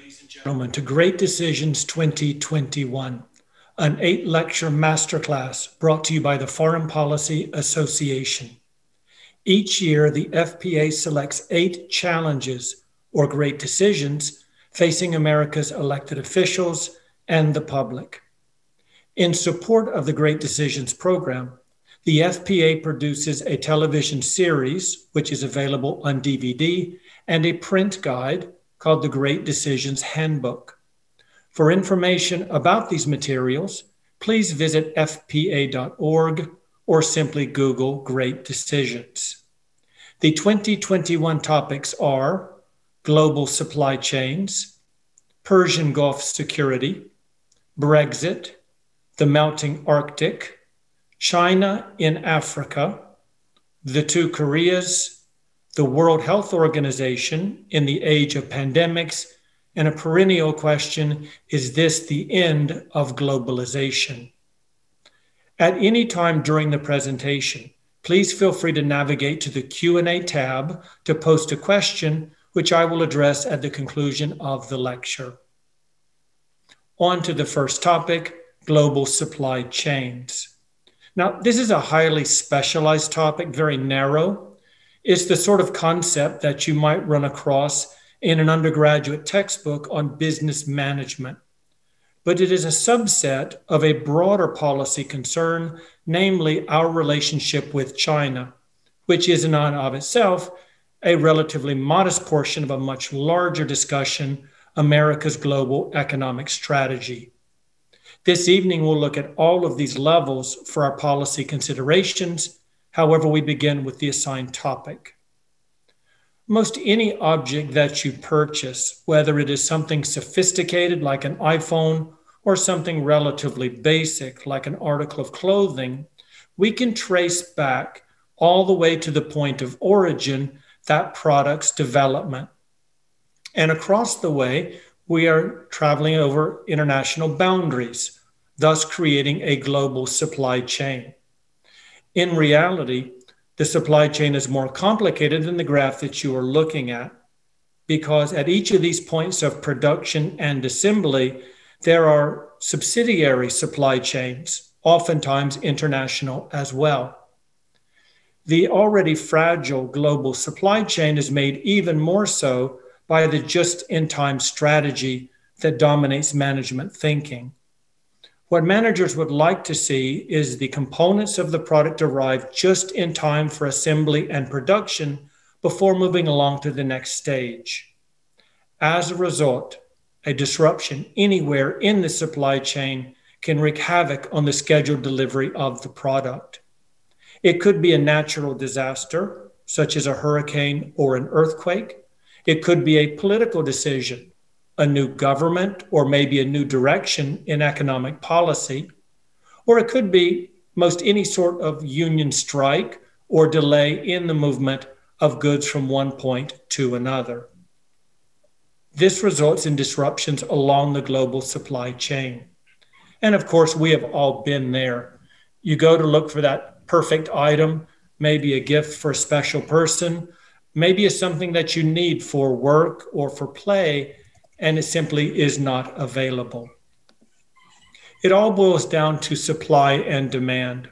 ladies and gentlemen, to Great Decisions 2021, an eight lecture masterclass brought to you by the Foreign Policy Association. Each year, the FPA selects eight challenges or great decisions facing America's elected officials and the public. In support of the Great Decisions program, the FPA produces a television series, which is available on DVD, and a print guide called the Great Decisions Handbook. For information about these materials, please visit fpa.org or simply Google Great Decisions. The 2021 topics are global supply chains, Persian Gulf security, Brexit, the melting Arctic, China in Africa, the two Koreas, the World Health Organization in the age of pandemics, and a perennial question is this the end of globalization? At any time during the presentation, please feel free to navigate to the Q&A tab to post a question which I will address at the conclusion of the lecture. On to the first topic, global supply chains. Now, this is a highly specialized topic, very narrow, is the sort of concept that you might run across in an undergraduate textbook on business management. But it is a subset of a broader policy concern, namely our relationship with China, which is in and of itself a relatively modest portion of a much larger discussion America's global economic strategy. This evening, we'll look at all of these levels for our policy considerations However, we begin with the assigned topic. Most any object that you purchase, whether it is something sophisticated like an iPhone or something relatively basic like an article of clothing, we can trace back all the way to the point of origin that product's development. And across the way, we are traveling over international boundaries, thus creating a global supply chain. In reality, the supply chain is more complicated than the graph that you are looking at because at each of these points of production and assembly, there are subsidiary supply chains, oftentimes international as well. The already fragile global supply chain is made even more so by the just in time strategy that dominates management thinking. What managers would like to see is the components of the product arrive just in time for assembly and production before moving along to the next stage. As a result, a disruption anywhere in the supply chain can wreak havoc on the scheduled delivery of the product. It could be a natural disaster, such as a hurricane or an earthquake. It could be a political decision, a new government or maybe a new direction in economic policy, or it could be most any sort of union strike or delay in the movement of goods from one point to another. This results in disruptions along the global supply chain. And of course, we have all been there. You go to look for that perfect item, maybe a gift for a special person, maybe it's something that you need for work or for play, and it simply is not available. It all boils down to supply and demand.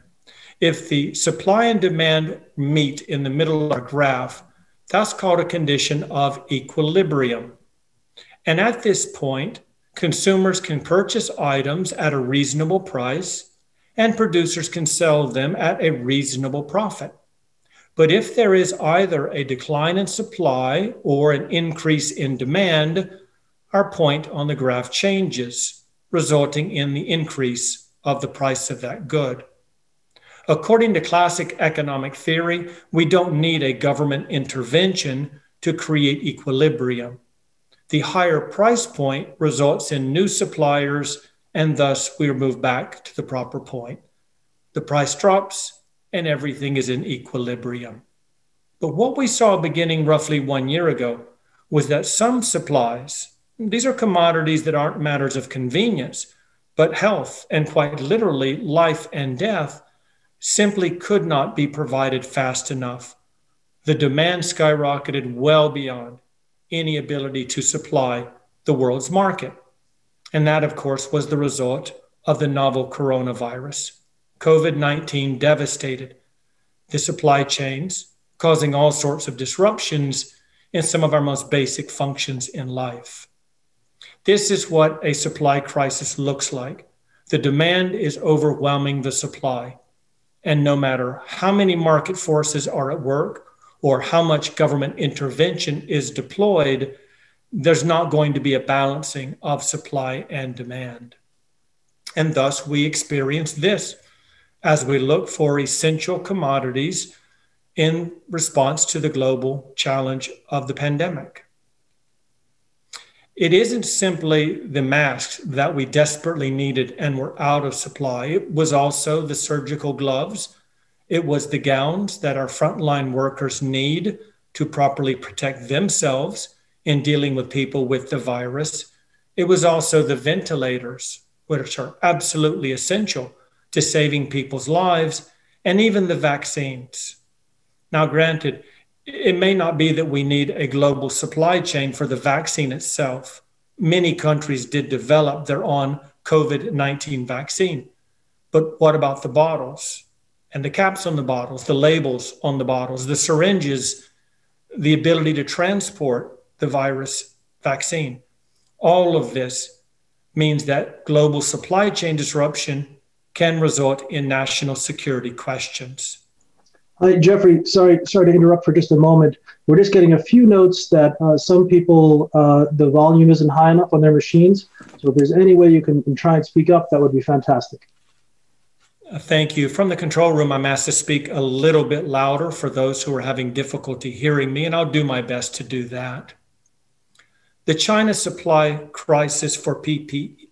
If the supply and demand meet in the middle of a graph, that's called a condition of equilibrium. And at this point, consumers can purchase items at a reasonable price and producers can sell them at a reasonable profit. But if there is either a decline in supply or an increase in demand, our point on the graph changes, resulting in the increase of the price of that good. According to classic economic theory, we don't need a government intervention to create equilibrium. The higher price point results in new suppliers, and thus we are moved back to the proper point. The price drops, and everything is in equilibrium. But what we saw beginning roughly one year ago was that some supplies, these are commodities that aren't matters of convenience, but health and quite literally life and death simply could not be provided fast enough. The demand skyrocketed well beyond any ability to supply the world's market. And that, of course, was the result of the novel coronavirus. COVID 19 devastated the supply chains, causing all sorts of disruptions in some of our most basic functions in life. This is what a supply crisis looks like. The demand is overwhelming the supply. And no matter how many market forces are at work or how much government intervention is deployed, there's not going to be a balancing of supply and demand. And thus, we experience this as we look for essential commodities in response to the global challenge of the pandemic. It isn't simply the masks that we desperately needed and were out of supply. It was also the surgical gloves. It was the gowns that our frontline workers need to properly protect themselves in dealing with people with the virus. It was also the ventilators, which are absolutely essential to saving people's lives, and even the vaccines. Now, granted, it may not be that we need a global supply chain for the vaccine itself. Many countries did develop their own COVID 19 vaccine. But what about the bottles and the caps on the bottles, the labels on the bottles, the syringes, the ability to transport the virus vaccine? All of this means that global supply chain disruption can result in national security questions. Hi, Jeffrey. Sorry, sorry to interrupt for just a moment. We're just getting a few notes that uh, some people uh, the volume isn't high enough on their machines. So if there's any way you can, can try and speak up, that would be fantastic. Uh, thank you. From the control room, I'm asked to speak a little bit louder for those who are having difficulty hearing me, and I'll do my best to do that. The China supply crisis for PPE.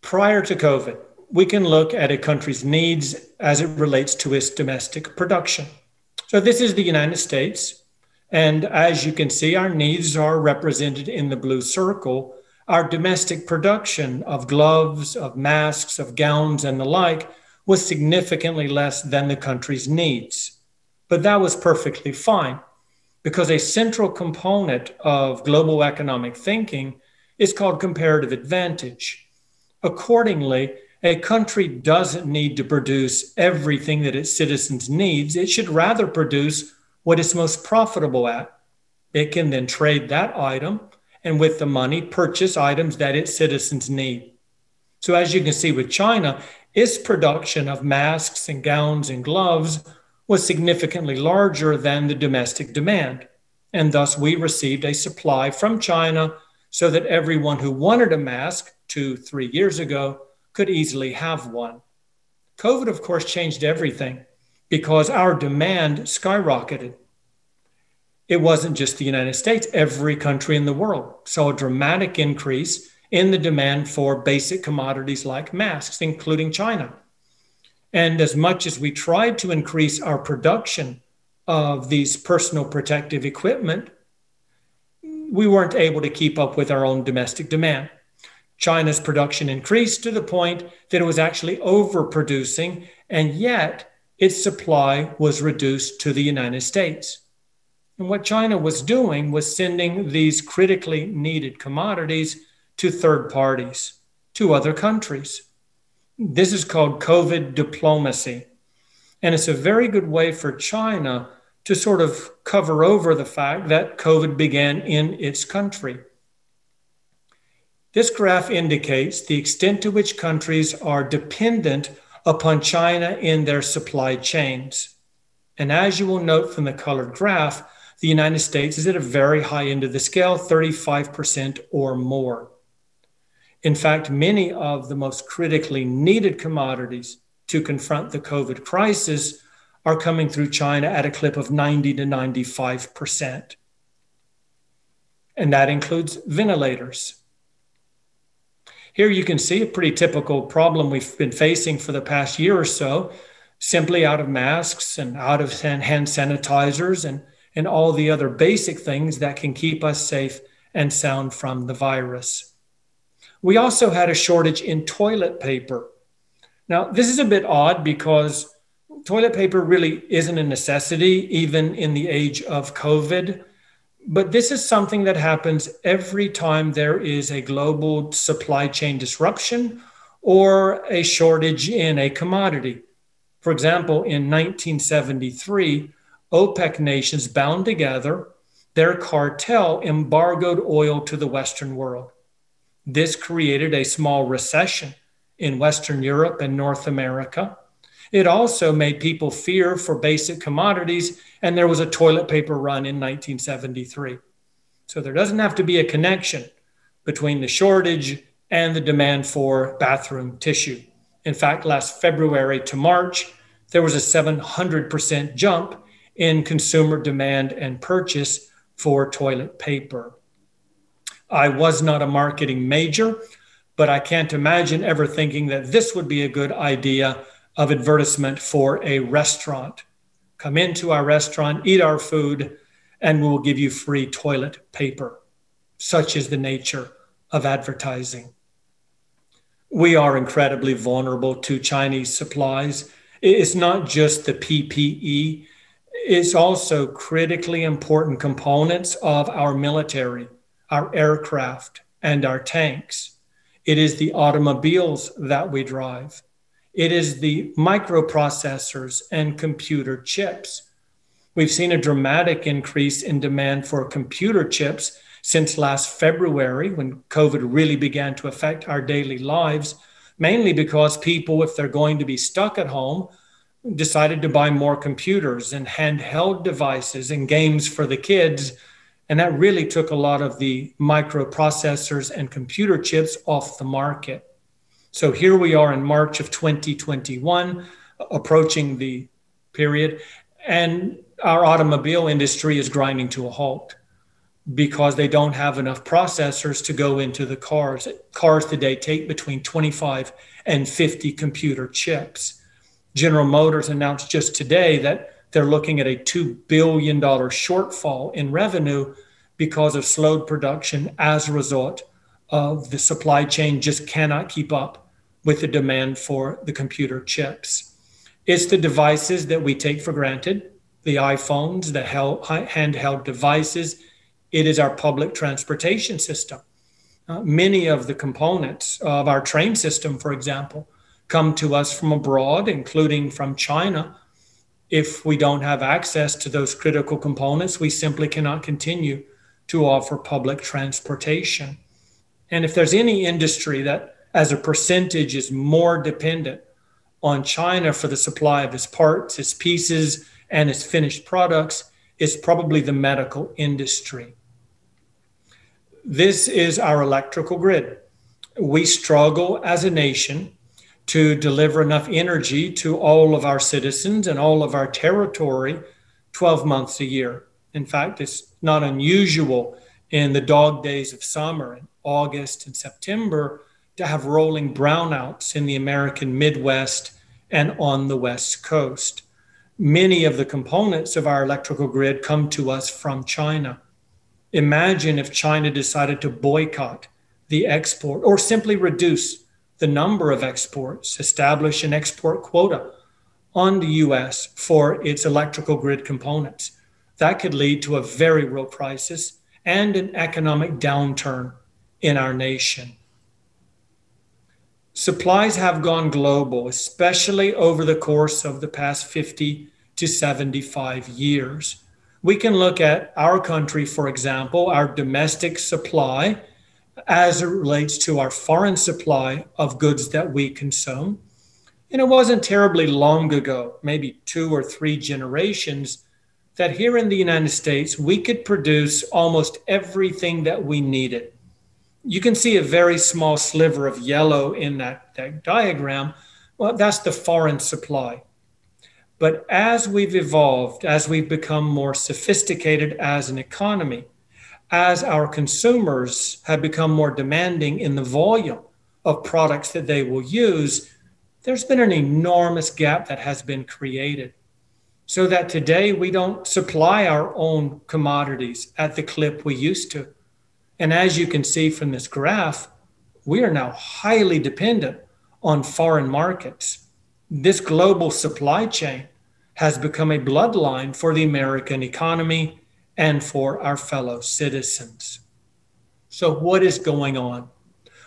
Prior to COVID, we can look at a country's needs as it relates to its domestic production. So, this is the United States. And as you can see, our needs are represented in the blue circle. Our domestic production of gloves, of masks, of gowns, and the like was significantly less than the country's needs. But that was perfectly fine because a central component of global economic thinking is called comparative advantage. Accordingly, a country doesn't need to produce everything that its citizens needs. It should rather produce what it's most profitable at. It can then trade that item and with the money purchase items that its citizens need. So as you can see with China, its production of masks and gowns and gloves was significantly larger than the domestic demand. And thus we received a supply from China so that everyone who wanted a mask two, three years ago could easily have one. COVID, of course, changed everything because our demand skyrocketed. It wasn't just the United States, every country in the world saw a dramatic increase in the demand for basic commodities like masks, including China. And as much as we tried to increase our production of these personal protective equipment, we weren't able to keep up with our own domestic demand. China's production increased to the point that it was actually overproducing, and yet its supply was reduced to the United States. And what China was doing was sending these critically needed commodities to third parties, to other countries. This is called COVID diplomacy. And it's a very good way for China to sort of cover over the fact that COVID began in its country. This graph indicates the extent to which countries are dependent upon China in their supply chains. And as you will note from the colored graph, the United States is at a very high end of the scale, 35% or more. In fact, many of the most critically needed commodities to confront the COVID crisis are coming through China at a clip of 90 to 95%. And that includes ventilators, here you can see a pretty typical problem we've been facing for the past year or so, simply out of masks and out of hand sanitizers and, and all the other basic things that can keep us safe and sound from the virus. We also had a shortage in toilet paper. Now, this is a bit odd because toilet paper really isn't a necessity, even in the age of COVID. But this is something that happens every time there is a global supply chain disruption or a shortage in a commodity. For example, in 1973, OPEC nations bound together, their cartel embargoed oil to the Western world. This created a small recession in Western Europe and North America. It also made people fear for basic commodities, and there was a toilet paper run in 1973. So there doesn't have to be a connection between the shortage and the demand for bathroom tissue. In fact, last February to March, there was a 700% jump in consumer demand and purchase for toilet paper. I was not a marketing major, but I can't imagine ever thinking that this would be a good idea of advertisement for a restaurant. Come into our restaurant, eat our food, and we will give you free toilet paper. Such is the nature of advertising. We are incredibly vulnerable to Chinese supplies. It's not just the PPE, it's also critically important components of our military, our aircraft, and our tanks. It is the automobiles that we drive. It is the microprocessors and computer chips. We've seen a dramatic increase in demand for computer chips since last February when COVID really began to affect our daily lives, mainly because people, if they're going to be stuck at home, decided to buy more computers and handheld devices and games for the kids and that really took a lot of the microprocessors and computer chips off the market. So here we are in March of 2021, approaching the period, and our automobile industry is grinding to a halt because they don't have enough processors to go into the cars. Cars today take between 25 and 50 computer chips. General Motors announced just today that they're looking at a $2 billion shortfall in revenue because of slowed production as a result of the supply chain just cannot keep up with the demand for the computer chips. It's the devices that we take for granted, the iPhones, the handheld devices. It is our public transportation system. Uh, many of the components of our train system, for example, come to us from abroad, including from China, if we don't have access to those critical components, we simply cannot continue to offer public transportation. And if there's any industry that, as a percentage, is more dependent on China for the supply of its parts, its pieces, and its finished products, it's probably the medical industry. This is our electrical grid. We struggle as a nation to deliver enough energy to all of our citizens and all of our territory 12 months a year. In fact, it's not unusual in the dog days of summer August and September to have rolling brownouts in the American Midwest and on the West Coast. Many of the components of our electrical grid come to us from China. Imagine if China decided to boycott the export or simply reduce the number of exports, establish an export quota on the US for its electrical grid components. That could lead to a very real crisis and an economic downturn in our nation. Supplies have gone global, especially over the course of the past 50 to 75 years. We can look at our country, for example, our domestic supply as it relates to our foreign supply of goods that we consume. And it wasn't terribly long ago, maybe two or three generations, that here in the United States, we could produce almost everything that we needed. You can see a very small sliver of yellow in that, that diagram. Well, that's the foreign supply. But as we've evolved, as we've become more sophisticated as an economy, as our consumers have become more demanding in the volume of products that they will use, there's been an enormous gap that has been created. So that today we don't supply our own commodities at the clip we used to. And as you can see from this graph, we are now highly dependent on foreign markets. This global supply chain has become a bloodline for the American economy and for our fellow citizens. So, what is going on?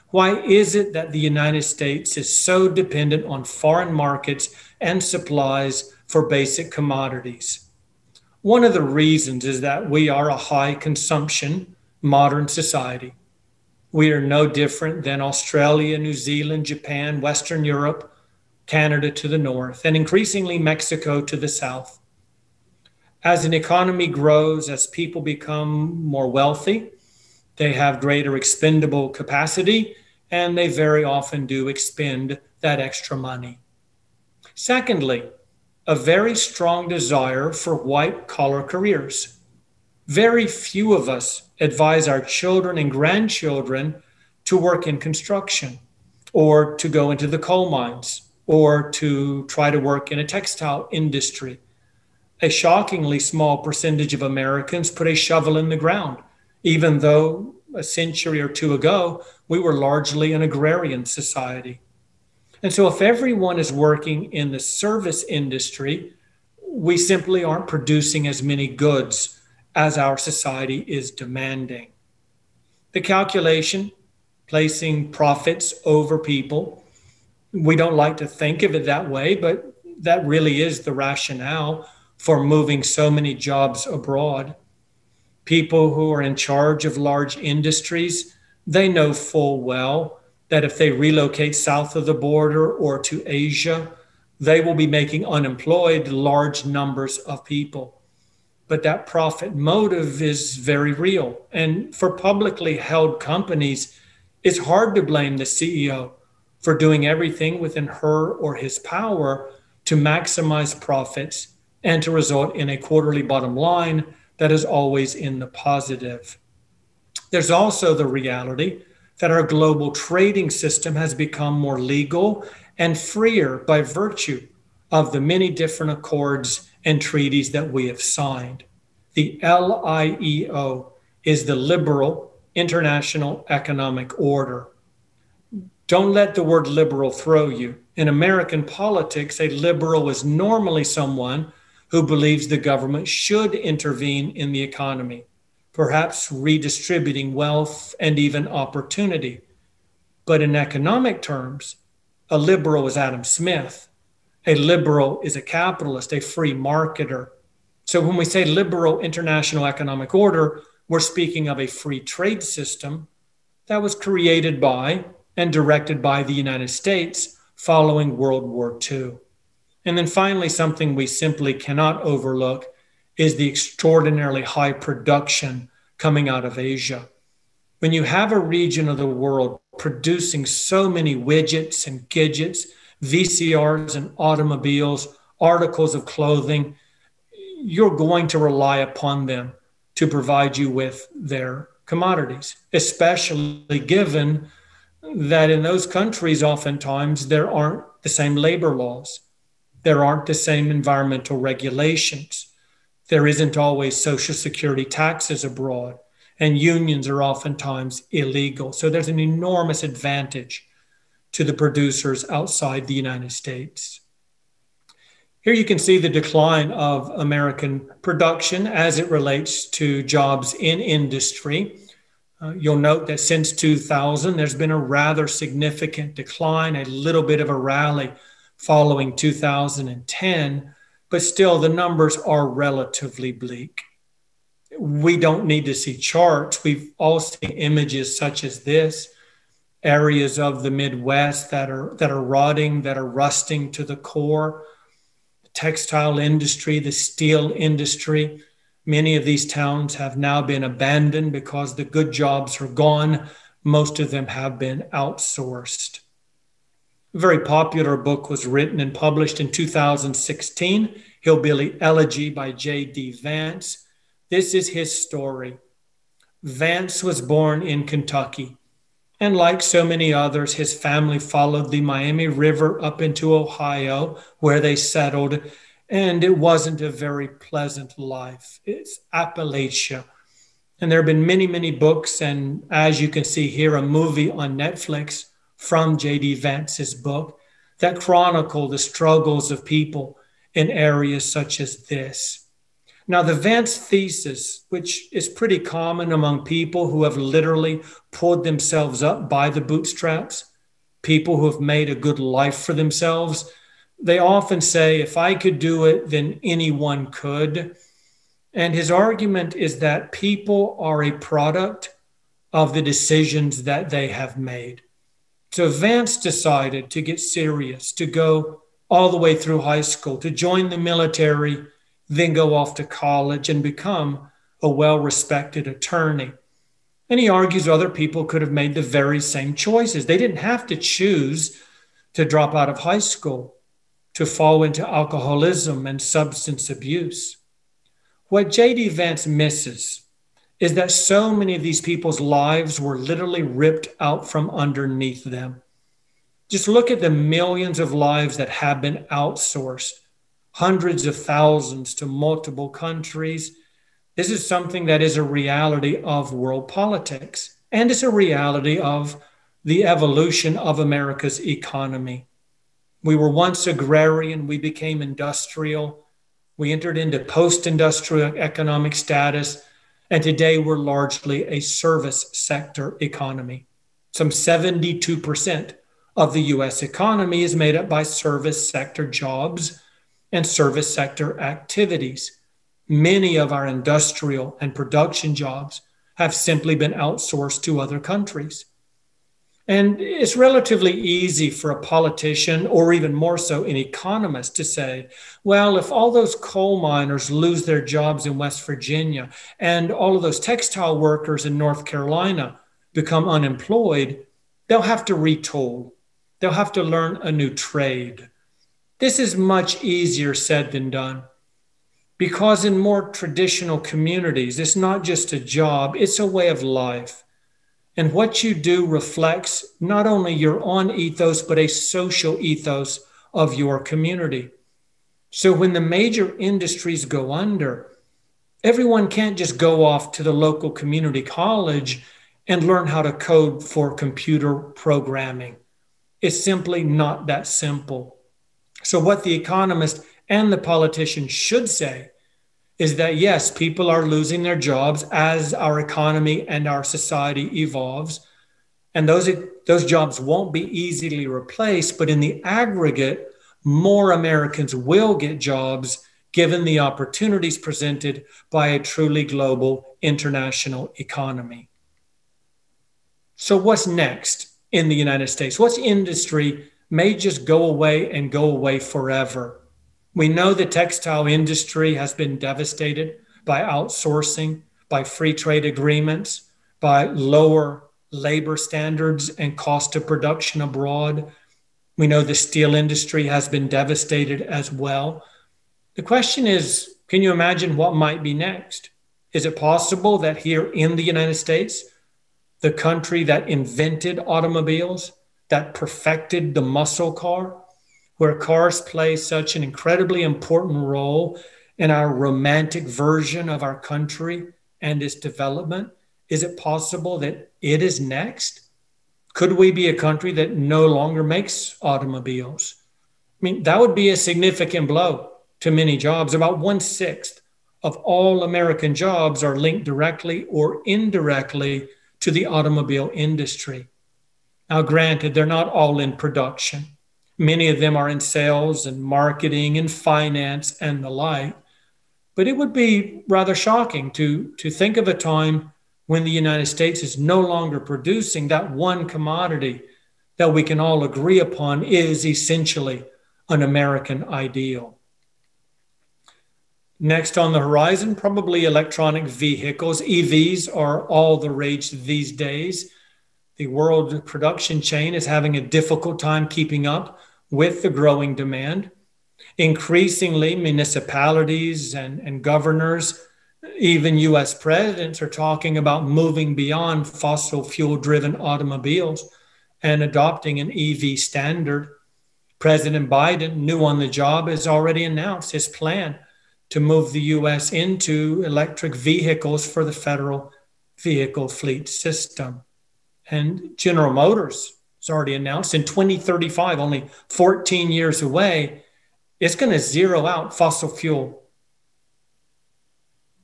Why is it that the United States is so dependent on foreign markets and supplies for basic commodities? One of the reasons is that we are a high consumption modern society. We are no different than Australia, New Zealand, Japan, Western Europe, Canada to the north, and increasingly Mexico to the south. As an economy grows, as people become more wealthy, they have greater expendable capacity, and they very often do expend that extra money. Secondly, a very strong desire for white collar careers. Very few of us advise our children and grandchildren to work in construction or to go into the coal mines or to try to work in a textile industry. A shockingly small percentage of Americans put a shovel in the ground, even though a century or two ago we were largely an agrarian society. And so, if everyone is working in the service industry, we simply aren't producing as many goods as our society is demanding. The calculation, placing profits over people, we don't like to think of it that way, but that really is the rationale for moving so many jobs abroad. People who are in charge of large industries, they know full well that if they relocate south of the border or to Asia, they will be making unemployed large numbers of people but that profit motive is very real. And for publicly held companies, it's hard to blame the CEO for doing everything within her or his power to maximize profits and to result in a quarterly bottom line that is always in the positive. There's also the reality that our global trading system has become more legal and freer by virtue of the many different accords and treaties that we have signed. The LIEO is the liberal international economic order. Don't let the word liberal throw you. In American politics, a liberal is normally someone who believes the government should intervene in the economy, perhaps redistributing wealth and even opportunity. But in economic terms, a liberal is Adam Smith. A liberal is a capitalist, a free marketer. So when we say liberal international economic order, we're speaking of a free trade system that was created by and directed by the United States following World War II. And then finally, something we simply cannot overlook is the extraordinarily high production coming out of Asia. When you have a region of the world producing so many widgets and gadgets, VCRs and automobiles, articles of clothing, you're going to rely upon them to provide you with their commodities, especially given that in those countries, oftentimes there aren't the same labor laws, there aren't the same environmental regulations, there isn't always social security taxes abroad, and unions are oftentimes illegal. So there's an enormous advantage to the producers outside the United States. Here you can see the decline of American production as it relates to jobs in industry. Uh, you'll note that since 2000, there's been a rather significant decline, a little bit of a rally following 2010, but still the numbers are relatively bleak. We don't need to see charts. We've all seen images such as this areas of the Midwest that are, that are rotting, that are rusting to the core The textile industry, the steel industry. Many of these towns have now been abandoned because the good jobs are gone. Most of them have been outsourced. A very popular book was written and published in 2016, Hillbilly Elegy by J.D. Vance. This is his story. Vance was born in Kentucky. And like so many others, his family followed the Miami River up into Ohio, where they settled. And it wasn't a very pleasant life. It's Appalachia. And there have been many, many books. And as you can see here, a movie on Netflix from J.D. Vance's book that chronicle the struggles of people in areas such as this. Now, the Vance thesis, which is pretty common among people who have literally pulled themselves up by the bootstraps, people who have made a good life for themselves, they often say, if I could do it, then anyone could. And his argument is that people are a product of the decisions that they have made. So Vance decided to get serious, to go all the way through high school, to join the military, then go off to college and become a well respected attorney. And he argues other people could have made the very same choices. They didn't have to choose to drop out of high school, to fall into alcoholism and substance abuse. What J.D. Vance misses is that so many of these people's lives were literally ripped out from underneath them. Just look at the millions of lives that have been outsourced, hundreds of thousands to multiple countries. This is something that is a reality of world politics, and it's a reality of the evolution of America's economy. We were once agrarian, we became industrial we entered into post industrial economic status, and today we're largely a service sector economy. Some 72% of the US economy is made up by service sector jobs and service sector activities. Many of our industrial and production jobs have simply been outsourced to other countries. And it's relatively easy for a politician, or even more so, an economist, to say, well, if all those coal miners lose their jobs in West Virginia and all of those textile workers in North Carolina become unemployed, they'll have to retool, they'll have to learn a new trade. This is much easier said than done. Because in more traditional communities, it's not just a job, it's a way of life. And what you do reflects not only your own ethos, but a social ethos of your community. So when the major industries go under, everyone can't just go off to the local community college and learn how to code for computer programming. It's simply not that simple. So, what the economist and the politician should say is that yes, people are losing their jobs as our economy and our society evolves. And those, those jobs won't be easily replaced, but in the aggregate, more Americans will get jobs given the opportunities presented by a truly global international economy. So, what's next in the United States? What's industry may just go away and go away forever? We know the textile industry has been devastated by outsourcing, by free trade agreements, by lower labor standards and cost of production abroad. We know the steel industry has been devastated as well. The question is can you imagine what might be next? Is it possible that here in the United States, the country that invented automobiles, that perfected the muscle car, where cars play such an incredibly important role in our romantic version of our country and its development? Is it possible that it is next? Could we be a country that no longer makes automobiles? I mean, that would be a significant blow to many jobs. About one sixth of all American jobs are linked directly or indirectly to the automobile industry. Now, granted, they're not all in production. Many of them are in sales and marketing and finance and the like. But it would be rather shocking to, to think of a time when the United States is no longer producing that one commodity that we can all agree upon is essentially an American ideal. Next on the horizon, probably electronic vehicles. EVs are all the rage these days. The world production chain is having a difficult time keeping up with the growing demand. Increasingly, municipalities and, and governors, even US presidents, are talking about moving beyond fossil fuel driven automobiles and adopting an EV standard. President Biden, new on the job, has already announced his plan to move the US into electric vehicles for the federal vehicle fleet system. And General Motors has already announced in 2035, only 14 years away, it's going to zero out fossil fuel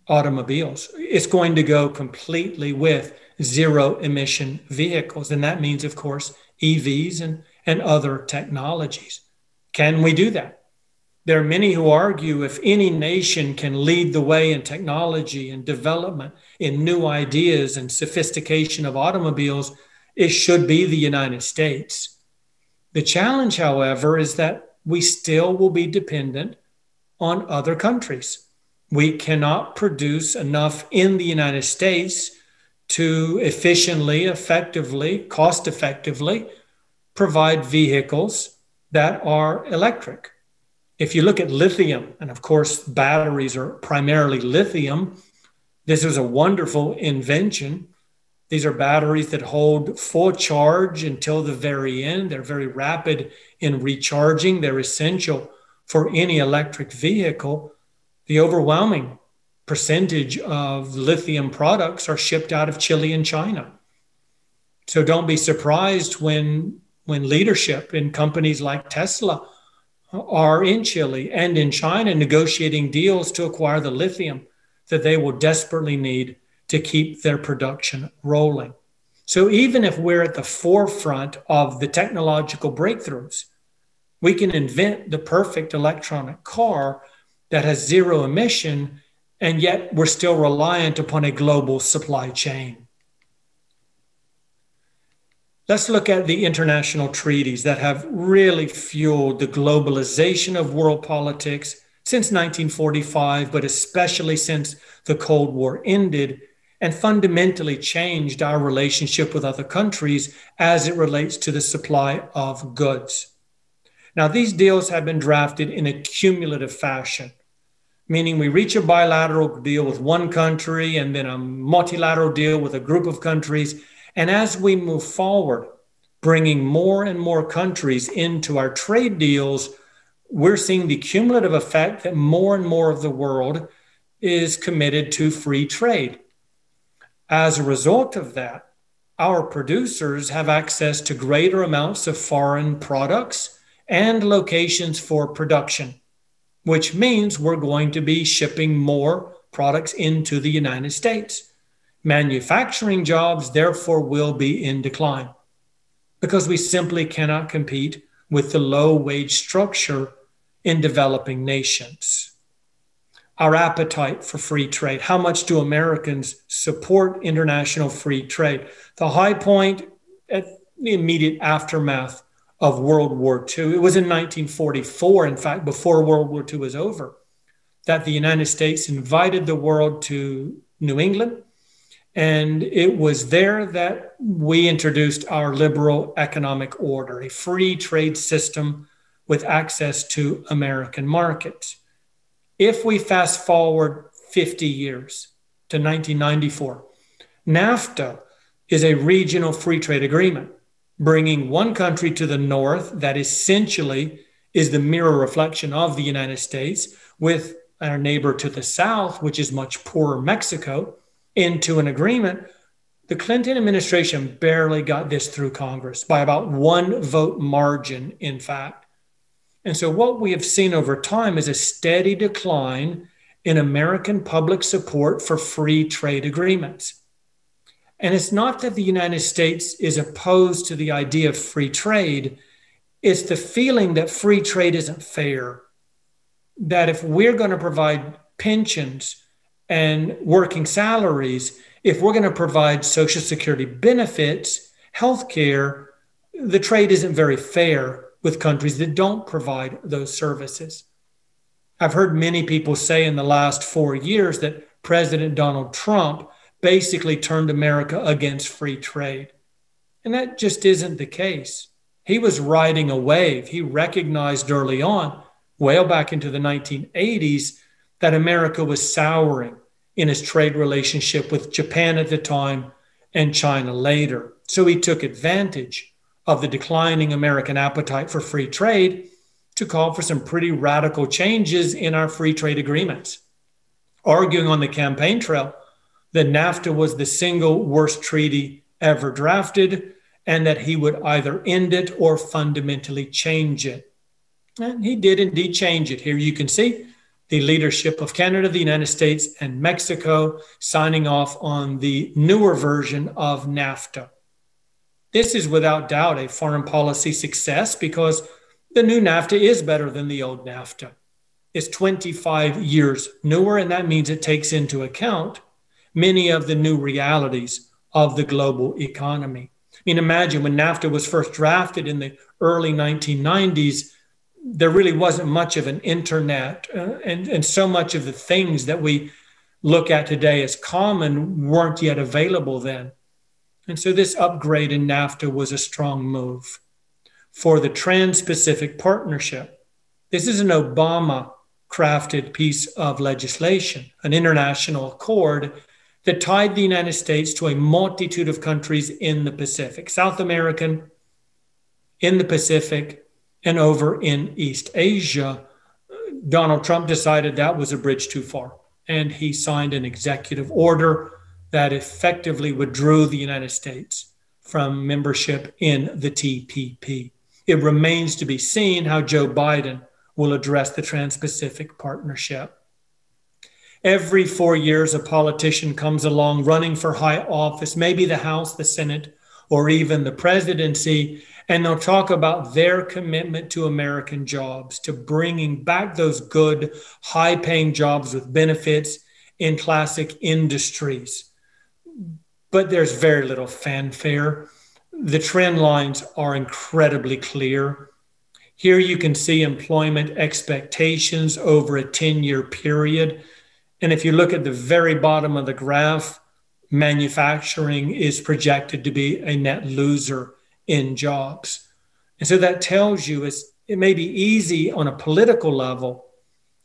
automobiles. It's going to go completely with zero emission vehicles. And that means, of course, EVs and, and other technologies. Can we do that? There are many who argue if any nation can lead the way in technology and development, in new ideas and sophistication of automobiles, it should be the United States. The challenge, however, is that we still will be dependent on other countries. We cannot produce enough in the United States to efficiently, effectively, cost effectively provide vehicles that are electric. If you look at lithium, and of course, batteries are primarily lithium, this is a wonderful invention. These are batteries that hold full charge until the very end. They're very rapid in recharging. They're essential for any electric vehicle. The overwhelming percentage of lithium products are shipped out of Chile and China. So don't be surprised when when leadership in companies like Tesla are in Chile and in China negotiating deals to acquire the lithium that they will desperately need to keep their production rolling. So even if we're at the forefront of the technological breakthroughs, we can invent the perfect electronic car that has zero emission, and yet we're still reliant upon a global supply chain. Let's look at the international treaties that have really fueled the globalization of world politics since 1945, but especially since the Cold War ended and fundamentally changed our relationship with other countries as it relates to the supply of goods. Now, these deals have been drafted in a cumulative fashion, meaning we reach a bilateral deal with one country and then a multilateral deal with a group of countries and as we move forward, bringing more and more countries into our trade deals, we're seeing the cumulative effect that more and more of the world is committed to free trade. As a result of that, our producers have access to greater amounts of foreign products and locations for production, which means we're going to be shipping more products into the United States. Manufacturing jobs, therefore, will be in decline because we simply cannot compete with the low wage structure in developing nations. Our appetite for free trade. How much do Americans support international free trade? The high point at the immediate aftermath of World War II, it was in 1944, in fact, before World War II was over, that the United States invited the world to New England and it was there that we introduced our liberal economic order, a free trade system with access to American markets. If we fast forward 50 years to 1994, NAFTA is a regional free trade agreement, bringing one country to the north that essentially is the mirror reflection of the United States, with our neighbor to the south, which is much poorer Mexico into an agreement. The Clinton administration barely got this through Congress by about one vote margin, in fact. And so, what we have seen over time is a steady decline in American public support for free trade agreements. And it's not that the United States is opposed to the idea of free trade, it's the feeling that free trade isn't fair. That if we're going to provide pensions and working salaries, if we're going to provide Social Security benefits, health care, the trade isn't very fair with countries that don't provide those services. I've heard many people say in the last four years that President Donald Trump basically turned America against free trade. And that just isn't the case. He was riding a wave. He recognized early on, well back into the 1980s, that America was souring in his trade relationship with Japan at the time and China later. So he took advantage of the declining American appetite for free trade to call for some pretty radical changes in our free trade agreements, arguing on the campaign trail that NAFTA was the single worst treaty ever drafted and that he would either end it or fundamentally change it. And he did indeed change it. Here you can see the leadership of Canada, the United States, and Mexico signing off on the newer version of NAFTA. This is without doubt a foreign policy success because the new NAFTA is better than the old NAFTA. It's 25 years newer, and that means it takes into account many of the new realities of the global economy. I mean, imagine when NAFTA was first drafted in the early 1990s, there really wasn't much of an internet, uh, and, and so much of the things that we look at today as common weren't yet available then. And so this upgrade in NAFTA was a strong move for the Trans Pacific Partnership. This is an Obama crafted piece of legislation, an international accord that tied the United States to a multitude of countries in the Pacific, South American, in the Pacific, and over in East Asia. Donald Trump decided that was a bridge too far, and he signed an executive order that effectively withdrew the United States from membership in the TPP. It remains to be seen how Joe Biden will address the Trans Pacific Partnership. Every four years, a politician comes along running for high office, maybe the House, the Senate, or even the presidency, and they'll talk about their commitment to American jobs, to bringing back those good, high paying jobs with benefits in classic industries. But there's very little fanfare. The trend lines are incredibly clear. Here you can see employment expectations over a 10 year period. And if you look at the very bottom of the graph, manufacturing is projected to be a net loser in jobs. And so that tells you it's, it may be easy on a political level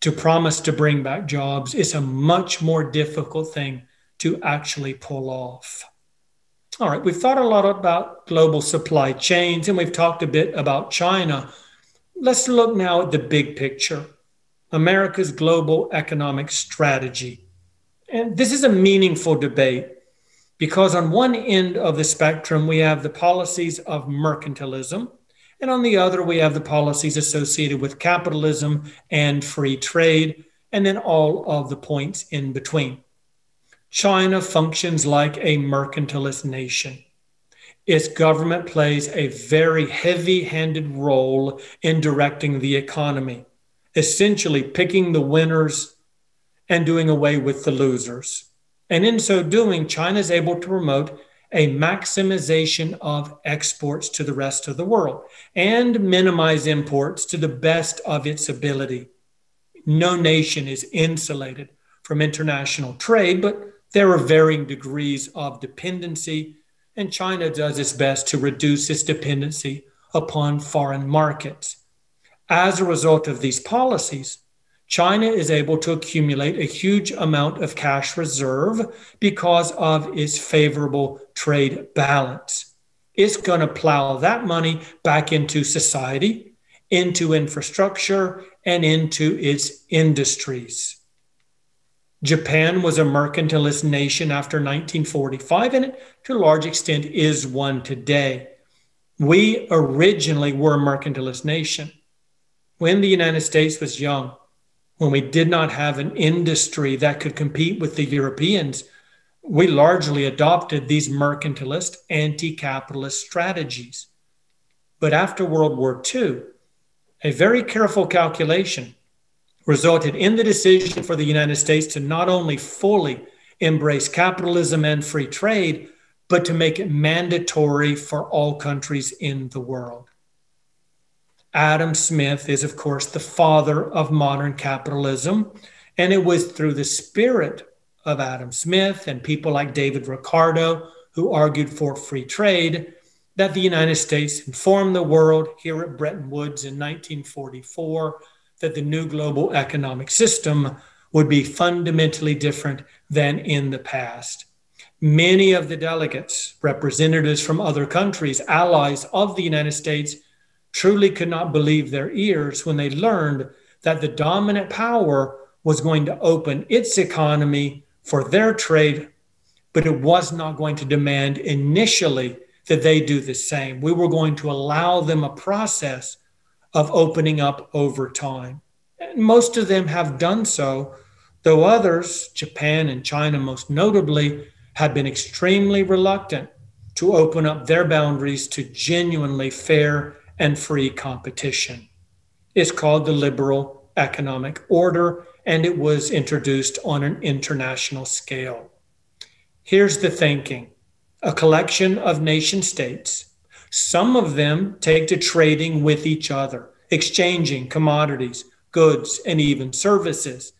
to promise to bring back jobs. It's a much more difficult thing to actually pull off. All right, we've thought a lot about global supply chains and we've talked a bit about China. Let's look now at the big picture America's global economic strategy. And this is a meaningful debate because on one end of the spectrum, we have the policies of mercantilism, and on the other, we have the policies associated with capitalism and free trade, and then all of the points in between. China functions like a mercantilist nation. Its government plays a very heavy handed role in directing the economy, essentially picking the winners and doing away with the losers. And in so doing, China is able to promote a maximization of exports to the rest of the world and minimize imports to the best of its ability. No nation is insulated from international trade, but there are varying degrees of dependency, and China does its best to reduce its dependency upon foreign markets. As a result of these policies, China is able to accumulate a huge amount of cash reserve because of its favorable trade balance. It's going to plow that money back into society, into infrastructure, and into its industries. Japan was a mercantilist nation after 1945, and it, to a large extent, is one today. We originally were a mercantilist nation. When the United States was young, when we did not have an industry that could compete with the Europeans, we largely adopted these mercantilist, anti capitalist strategies. But after World War II, a very careful calculation resulted in the decision for the United States to not only fully embrace capitalism and free trade, but to make it mandatory for all countries in the world. Adam Smith is, of course, the father of modern capitalism. And it was through the spirit of Adam Smith and people like David Ricardo, who argued for free trade, that the United States informed the world here at Bretton Woods in 1944 that the new global economic system would be fundamentally different than in the past. Many of the delegates, representatives from other countries, allies of the United States, truly could not believe their ears when they learned that the dominant power was going to open its economy for their trade, but it was not going to demand initially that they do the same. We were going to allow them a process of opening up over time. And most of them have done so, though others, Japan and China most notably, have been extremely reluctant to open up their boundaries to genuinely fair and free competition. It's called the liberal economic order, and it was introduced on an international scale. Here's the thinking a collection of nation states. Some of them take to trading with each other, exchanging commodities, goods, and even services.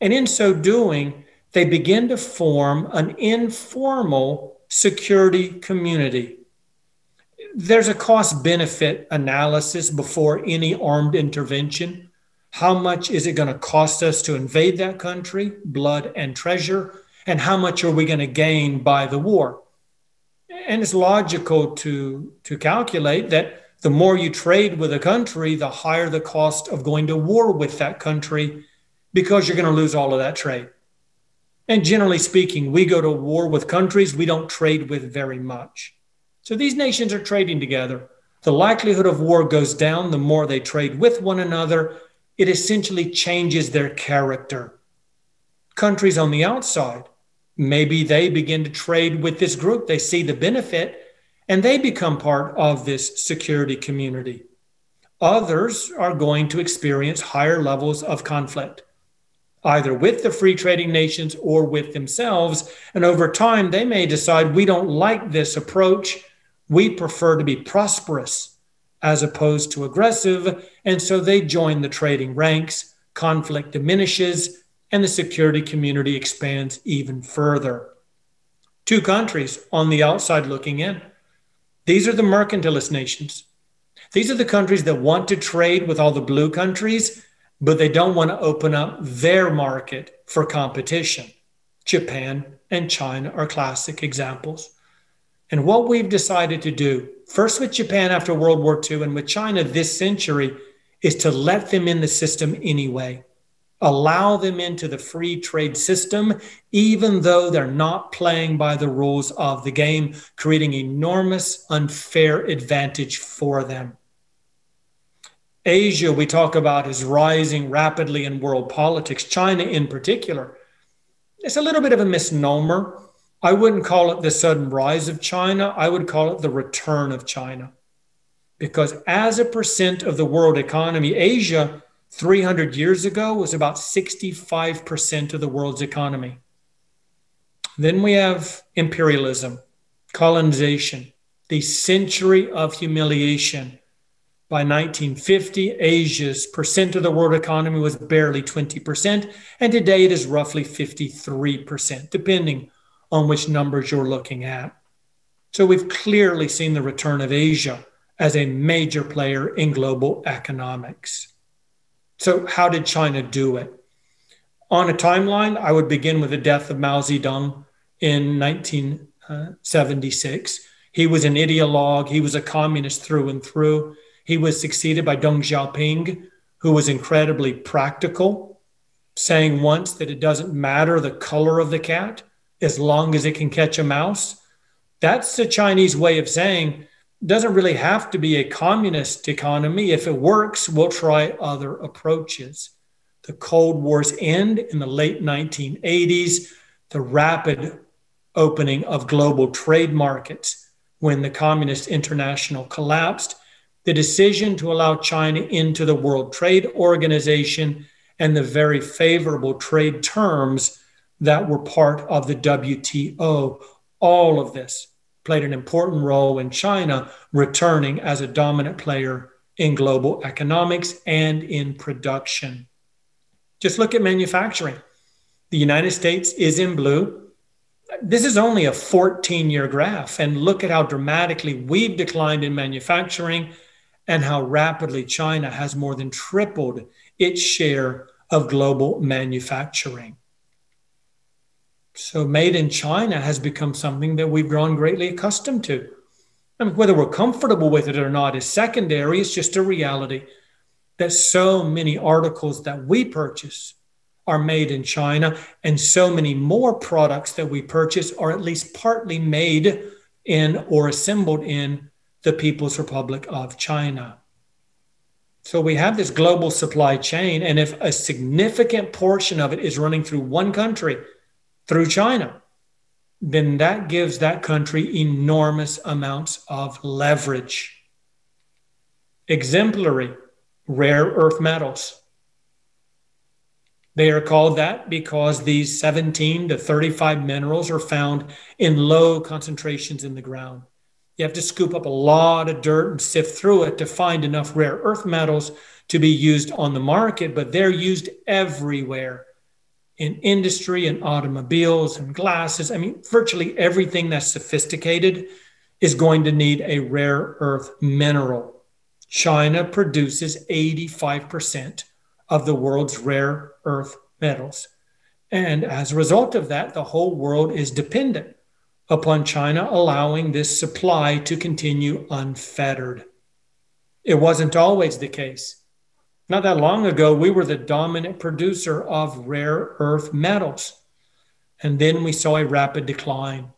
And in so doing, they begin to form an informal security community. There's a cost benefit analysis before any armed intervention. How much is it going to cost us to invade that country, blood and treasure? And how much are we going to gain by the war? And it's logical to, to calculate that the more you trade with a country, the higher the cost of going to war with that country because you're going to lose all of that trade. And generally speaking, we go to war with countries we don't trade with very much. So these nations are trading together. The likelihood of war goes down the more they trade with one another. It essentially changes their character. Countries on the outside, maybe they begin to trade with this group. They see the benefit and they become part of this security community. Others are going to experience higher levels of conflict, either with the free trading nations or with themselves. And over time, they may decide we don't like this approach. We prefer to be prosperous as opposed to aggressive. And so they join the trading ranks, conflict diminishes, and the security community expands even further. Two countries on the outside looking in these are the mercantilist nations. These are the countries that want to trade with all the blue countries, but they don't want to open up their market for competition. Japan and China are classic examples. And what we've decided to do, first with Japan after World War II and with China this century, is to let them in the system anyway allow them into the free trade system, even though they're not playing by the rules of the game, creating enormous unfair advantage for them. Asia, we talk about, is rising rapidly in world politics, China in particular. It's a little bit of a misnomer. I wouldn't call it the sudden rise of China, I would call it the return of China. Because as a percent of the world economy, Asia 300 years ago was about 65% of the world's economy. Then we have imperialism, colonization, the century of humiliation. By 1950, Asia's percent of the world economy was barely 20%, and today it is roughly 53%, depending on which numbers you're looking at. So we've clearly seen the return of Asia as a major player in global economics. So, how did China do it? On a timeline, I would begin with the death of Mao Zedong in 1976. He was an ideologue, he was a communist through and through. He was succeeded by Deng Xiaoping, who was incredibly practical, saying once that it doesn't matter the color of the cat as long as it can catch a mouse. That's the Chinese way of saying doesn't really have to be a communist economy. If it works, we'll try other approaches. The Cold War's end in the late 1980s, the rapid opening of global trade markets when the Communist International collapsed, the decision to allow China into the World Trade Organization, and the very favorable trade terms that were part of the WTO. All of this played an important role in China returning as a dominant player in global economics and in production. Just look at manufacturing. The United States is in blue. This is only a 14 year graph, and look at how dramatically we've declined in manufacturing and how rapidly China has more than tripled its share of global manufacturing. So, made in China has become something that we've grown greatly accustomed to. I mean, whether we're comfortable with it or not is secondary. It's just a reality that so many articles that we purchase are made in China, and so many more products that we purchase are at least partly made in or assembled in the People's Republic of China. So we have this global supply chain, and if a significant portion of it is running through one country, through China, then that gives that country enormous amounts of leverage. Exemplary rare earth metals. They are called that because these 17 to 35 minerals are found in low concentrations in the ground. You have to scoop up a lot of dirt and sift through it to find enough rare earth metals to be used on the market, but they're used everywhere in industry and automobiles and glasses. I mean, virtually everything that's sophisticated is going to need a rare earth mineral. China produces 85% of the world's rare earth metals. And as a result of that, the whole world is dependent upon China allowing this supply to continue unfettered. It wasn't always the case. Not that long ago, we were the dominant producer of rare earth metals. And then we saw a rapid decline.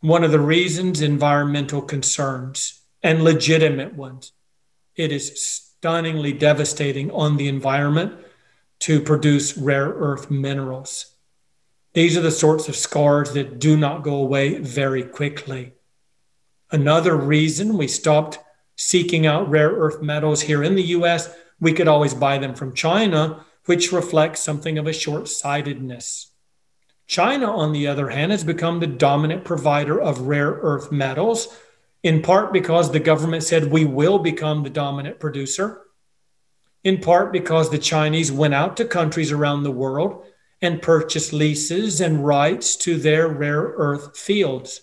One of the reasons environmental concerns and legitimate ones. It is stunningly devastating on the environment to produce rare earth minerals. These are the sorts of scars that do not go away very quickly. Another reason we stopped seeking out rare earth metals here in the US, we could always buy them from China, which reflects something of a short sightedness. China, on the other hand, has become the dominant provider of rare earth metals, in part because the government said we will become the dominant producer, in part because the Chinese went out to countries around the world and purchased leases and rights to their rare earth fields,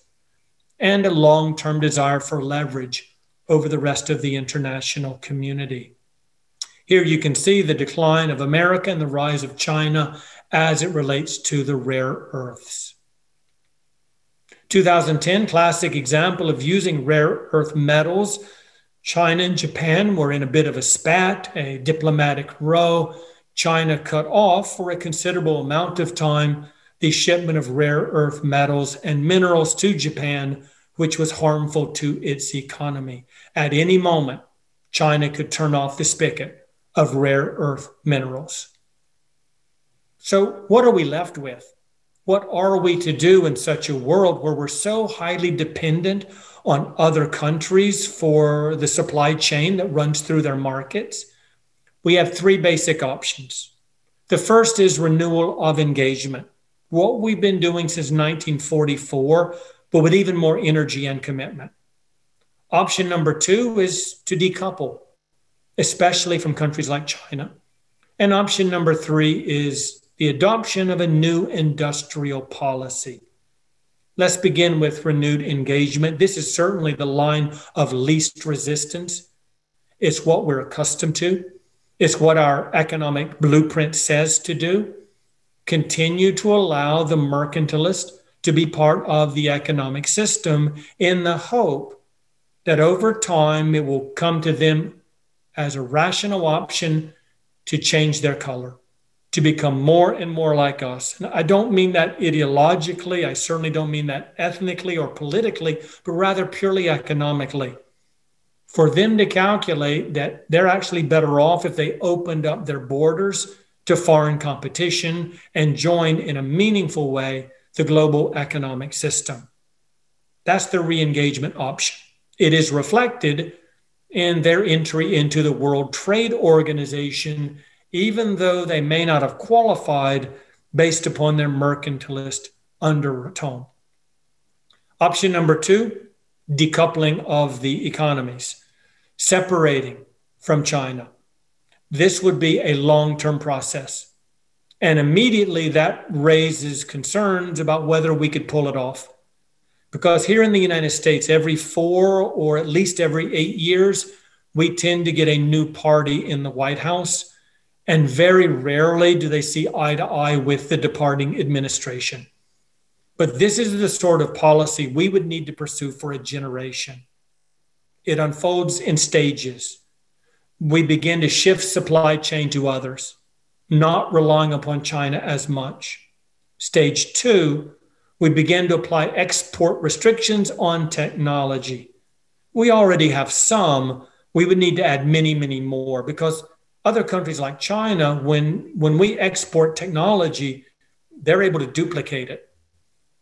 and a long term desire for leverage over the rest of the international community. Here you can see the decline of America and the rise of China as it relates to the rare earths. 2010, classic example of using rare earth metals. China and Japan were in a bit of a spat, a diplomatic row. China cut off for a considerable amount of time the shipment of rare earth metals and minerals to Japan, which was harmful to its economy. At any moment, China could turn off the spigot of rare earth minerals. So, what are we left with? What are we to do in such a world where we're so highly dependent on other countries for the supply chain that runs through their markets? We have three basic options. The first is renewal of engagement, what we've been doing since 1944, but with even more energy and commitment. Option number two is to decouple, especially from countries like China. And option number three is the adoption of a new industrial policy. Let's begin with renewed engagement. This is certainly the line of least resistance. It's what we're accustomed to, it's what our economic blueprint says to do. Continue to allow the mercantilist to be part of the economic system in the hope that over time it will come to them as a rational option to change their color to become more and more like us. And I don't mean that ideologically, I certainly don't mean that ethnically or politically, but rather purely economically. For them to calculate that they're actually better off if they opened up their borders to foreign competition and joined in a meaningful way the global economic system. That's the re engagement option. It is reflected in their entry into the World Trade Organization even though they may not have qualified based upon their mercantilist undertone. Option number two decoupling of the economies, separating from China. This would be a long term process. And immediately that raises concerns about whether we could pull it off. Because here in the United States, every four or at least every eight years, we tend to get a new party in the White House and very rarely do they see eye to eye with the departing administration. But this is the sort of policy we would need to pursue for a generation. It unfolds in stages. We begin to shift supply chain to others, not relying upon China as much. Stage two, we begin to apply export restrictions on technology. We already have some, we would need to add many, many more because other countries like China, when when we export technology, they're able to duplicate it.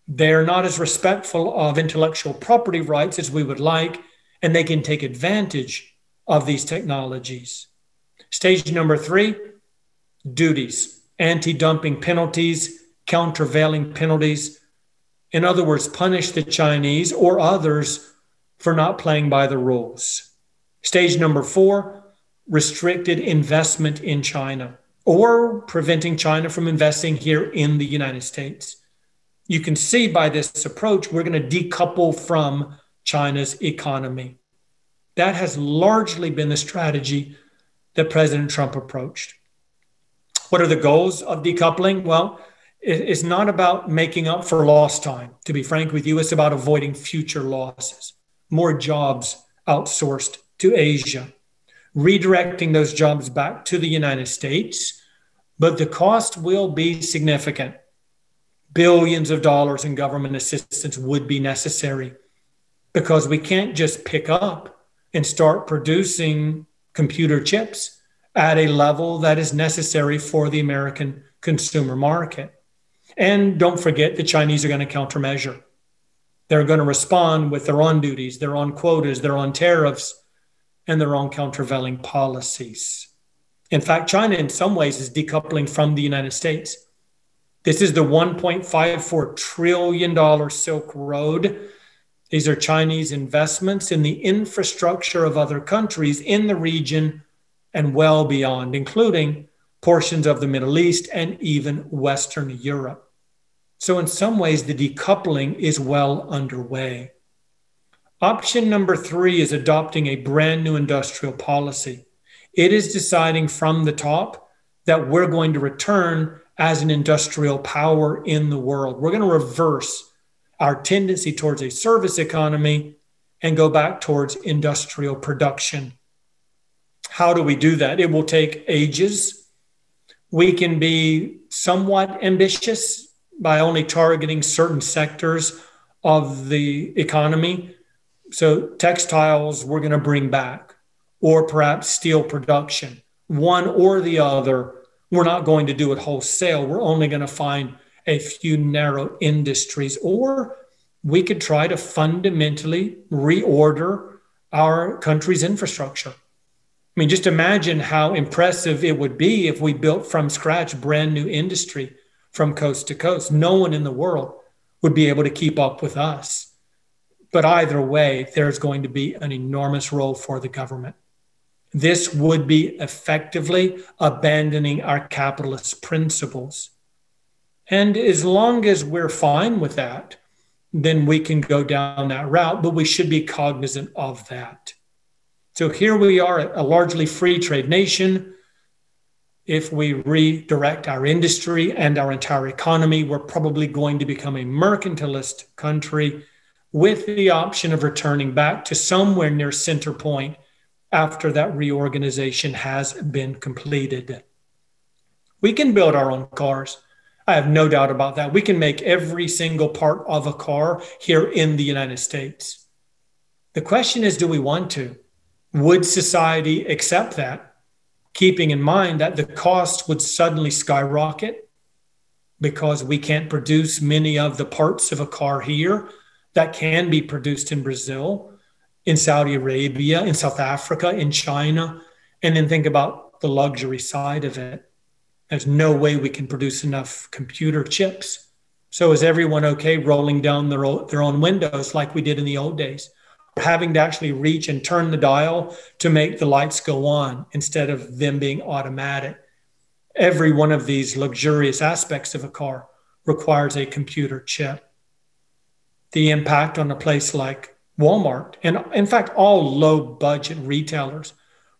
They're not as respectful of intellectual property rights as we would like, and they can take advantage of these technologies. Stage number three duties, anti dumping penalties, countervailing penalties. In other words, punish the Chinese or others for not playing by the rules. Stage number four restricted investment in China or preventing China from investing here in the United States. You can see by this approach, we're going to decouple from China's economy. That has largely been the strategy that President Trump approached. What are the goals of decoupling? Well, it's not about making up for lost time. To be frank with you, it's about avoiding future losses, more jobs outsourced to Asia, redirecting those jobs back to the United States. But the cost will be significant. Billions of dollars in government assistance would be necessary because we can't just pick up and start producing computer chips at a level that is necessary for the American consumer market. And don't forget, the Chinese are going to countermeasure. They're going to respond with their own duties, their own quotas, their own tariffs, and their own countervailing policies. In fact, China, in some ways, is decoupling from the United States. This is the $1.54 trillion Silk Road. These are Chinese investments in the infrastructure of other countries in the region and well beyond, including portions of the Middle East and even Western Europe. So, in some ways, the decoupling is well underway. Option number three is adopting a brand new industrial policy. It is deciding from the top that we're going to return as an industrial power in the world. We're going to reverse our tendency towards a service economy and go back towards industrial production. How do we do that? It will take ages. We can be somewhat ambitious by only targeting certain sectors of the economy. So, textiles, we're going to bring back, or perhaps steel production. One or the other, we're not going to do it wholesale. We're only going to find a few narrow industries, or we could try to fundamentally reorder our country's infrastructure. I mean, just imagine how impressive it would be if we built from scratch brand new industry from coast to coast. No one in the world would be able to keep up with us. But either way, there's going to be an enormous role for the government. This would be effectively abandoning our capitalist principles. And as long as we're fine with that, then we can go down that route, but we should be cognizant of that. So here we are, a largely free trade nation. If we redirect our industry and our entire economy, we're probably going to become a mercantilist country with the option of returning back to somewhere near center point after that reorganization has been completed. We can build our own cars. I have no doubt about that. We can make every single part of a car here in the United States. The question is do we want to? Would society accept that, keeping in mind that the cost would suddenly skyrocket because we can't produce many of the parts of a car here that can be produced in Brazil, in Saudi Arabia, in South Africa, in China, and then think about the luxury side of it. There's no way we can produce enough computer chips. So is everyone okay rolling down their own, their own windows like we did in the old days? Having to actually reach and turn the dial to make the lights go on instead of them being automatic. Every one of these luxurious aspects of a car requires a computer chip. The impact on a place like Walmart, and in fact, all low budget retailers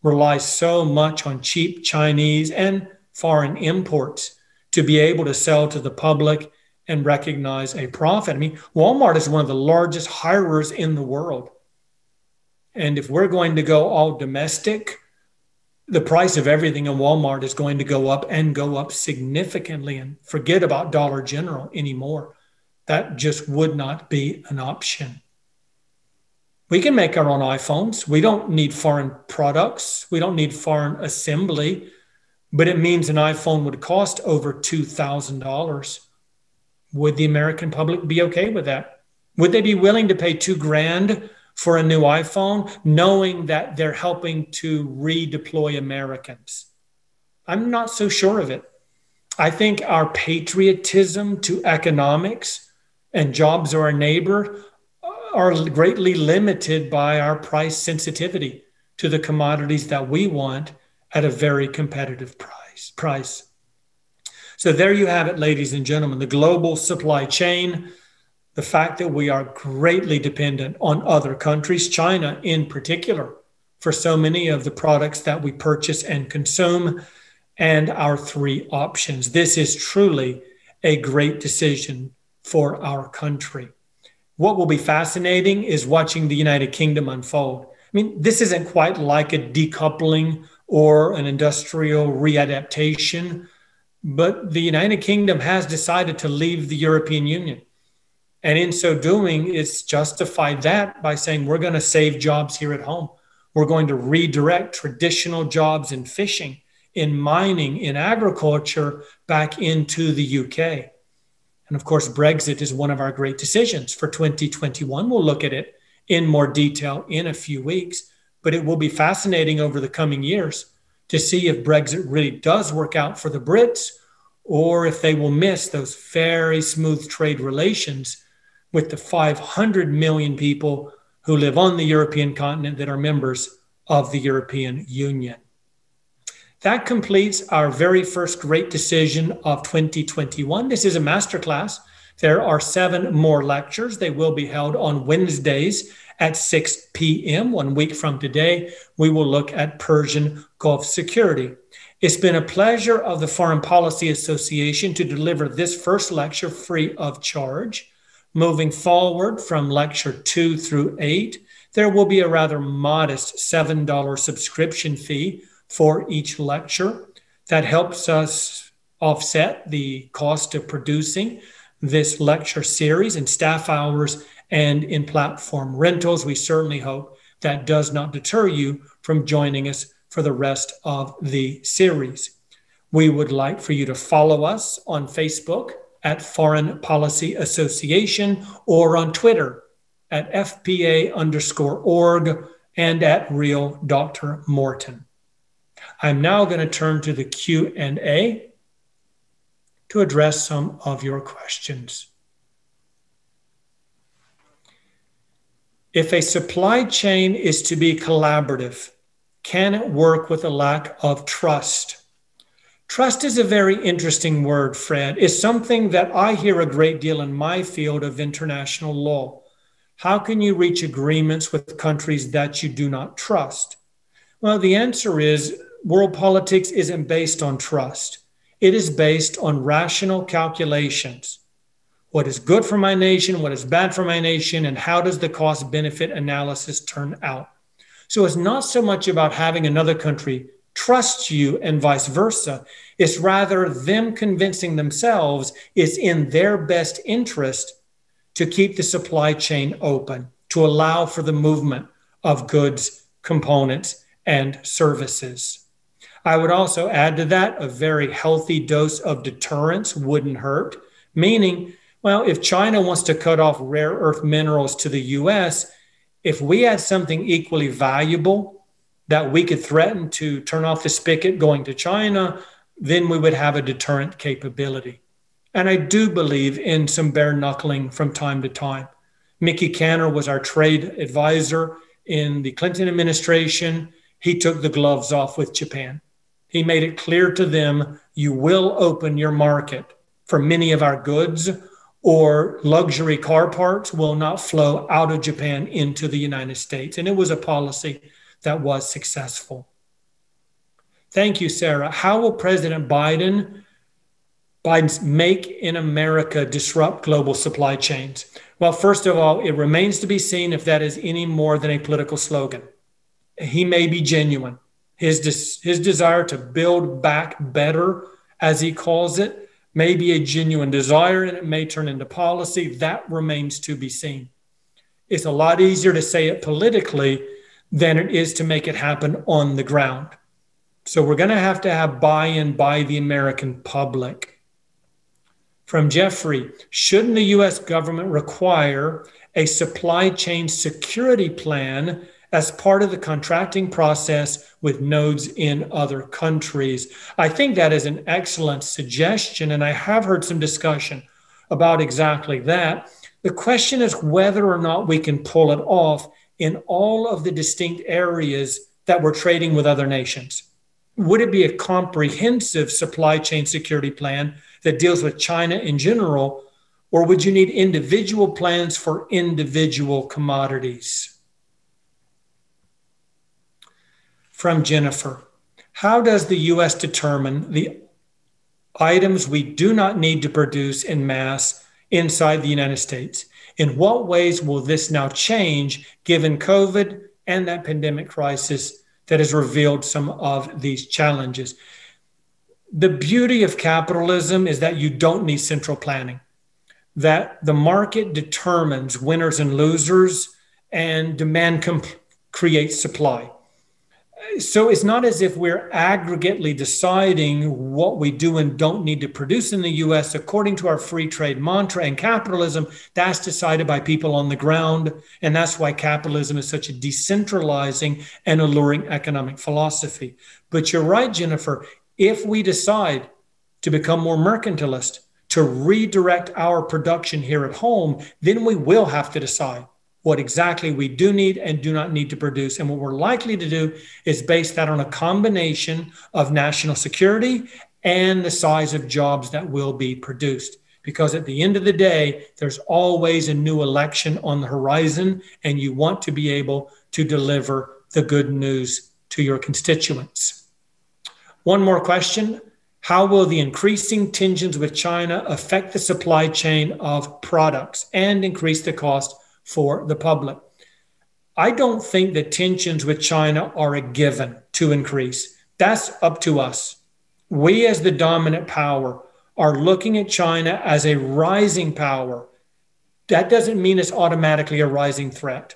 rely so much on cheap Chinese and foreign imports to be able to sell to the public and recognize a profit. I mean, Walmart is one of the largest hirers in the world. And if we're going to go all domestic, the price of everything in Walmart is going to go up and go up significantly. And forget about Dollar General anymore. That just would not be an option. We can make our own iPhones. We don't need foreign products. We don't need foreign assembly, but it means an iPhone would cost over $2,000. Would the American public be okay with that? Would they be willing to pay two grand for a new iPhone, knowing that they're helping to redeploy Americans? I'm not so sure of it. I think our patriotism to economics and jobs or our neighbor are greatly limited by our price sensitivity to the commodities that we want at a very competitive price. price. So there you have it, ladies and gentlemen, the global supply chain, the fact that we are greatly dependent on other countries, China in particular, for so many of the products that we purchase and consume, and our three options. This is truly a great decision for our country. What will be fascinating is watching the United Kingdom unfold. I mean, this isn't quite like a decoupling or an industrial readaptation but the United Kingdom has decided to leave the European Union. And in so doing, it's justified that by saying we're going to save jobs here at home. We're going to redirect traditional jobs in fishing, in mining, in agriculture back into the UK. And of course, Brexit is one of our great decisions for 2021. We'll look at it in more detail in a few weeks, but it will be fascinating over the coming years to see if Brexit really does work out for the Brits or if they will miss those very smooth trade relations with the 500 million people who live on the European continent that are members of the European Union. That completes our very first great decision of 2021. This is a masterclass. There are seven more lectures. They will be held on Wednesdays at 6 p.m. One week from today, we will look at Persian Gulf security. It's been a pleasure of the Foreign Policy Association to deliver this first lecture free of charge. Moving forward from lecture two through eight, there will be a rather modest $7 subscription fee for each lecture. That helps us offset the cost of producing this lecture series and staff hours and in platform rentals. We certainly hope that does not deter you from joining us for the rest of the series. We would like for you to follow us on Facebook at Foreign Policy Association or on Twitter at FPA underscore org and at Real Dr. Morton. I'm now going to turn to the Q&A to address some of your questions. If a supply chain is to be collaborative, can it work with a lack of trust? Trust is a very interesting word, Fred. It's something that I hear a great deal in my field of international law. How can you reach agreements with countries that you do not trust? Well, the answer is world politics isn't based on trust. It is based on rational calculations what is good for my nation, what is bad for my nation, and how does the cost benefit analysis turn out? So it's not so much about having another country trust you and vice versa. It's rather them convincing themselves it's in their best interest to keep the supply chain open, to allow for the movement of goods, components, and services. I would also add to that a very healthy dose of deterrence wouldn't hurt, meaning well, if China wants to cut off rare earth minerals to the US, if we had something equally valuable that we could threaten to turn off the spigot going to China, then we would have a deterrent capability. And I do believe in some bare knuckling from time to time. Mickey Kantor was our trade advisor in the Clinton administration. He took the gloves off with Japan. He made it clear to them you will open your market for many of our goods or luxury car parts will not flow out of Japan into the United States. And it was a policy that was successful. Thank you, Sarah. How will President Biden Biden's Make in America disrupt global supply chains? Well, first of all, it remains to be seen if that is any more than a political slogan. He may be genuine. His, des- his desire to build back better, as he calls it, may be a genuine desire and it may turn into policy. That remains to be seen. It's a lot easier to say it politically than it is to make it happen on the ground. So we're going to have to have buy in by the American public. From Jeffrey, shouldn't the US government require a supply chain security plan as part of the contracting process with nodes in other countries? I think that is an excellent suggestion, and I have heard some discussion about exactly that. The question is whether or not we can pull it off in all of the distinct areas that we're trading with other nations. Would it be a comprehensive supply chain security plan that deals with China in general, or would you need individual plans for individual commodities? From Jennifer How does the US determine the items we do not need to produce in mass inside the United States? In what ways will this now change given COVID and that pandemic crisis that has revealed some of these challenges? The beauty of capitalism is that you don't need central planning, that the market determines winners and losers, and demand comp- creates supply so it's not as if we're aggregately deciding what we do and don't need to produce in the US according to our free trade mantra and capitalism that's decided by people on the ground. And that's why capitalism is such a decentralizing and alluring economic philosophy. But you're right Jennifer. If we decide to become more mercantilist to redirect our production here at home then we will have to decide what exactly we do need and do not need to produce. And what we're likely to do is base that on a combination of national security and the size of jobs that will be produced. Because at the end of the day, there's always a new election on the horizon, and you want to be able to deliver the good news to your constituents. One more question How will the increasing tensions with China affect the supply chain of products and increase the cost for the public. I don't think that tensions with China are a given to increase. That's up to us. We, as the dominant power, are looking at China as a rising power. That doesn't mean it's automatically a rising threat.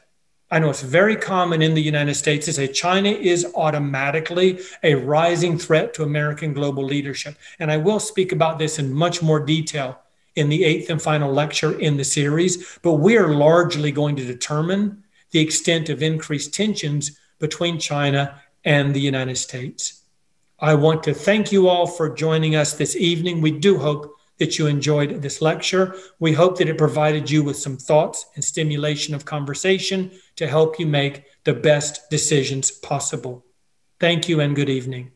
I know it's very common in the United States to say China is automatically a rising threat to American global leadership. And I will speak about this in much more detail in the eighth and final lecture in the series, but we are largely going to determine the extent of increased tensions between China and the United States. I want to thank you all for joining us this evening. We do hope that you enjoyed this lecture. We hope that it provided you with some thoughts and stimulation of conversation to help you make the best decisions possible. Thank you and good evening.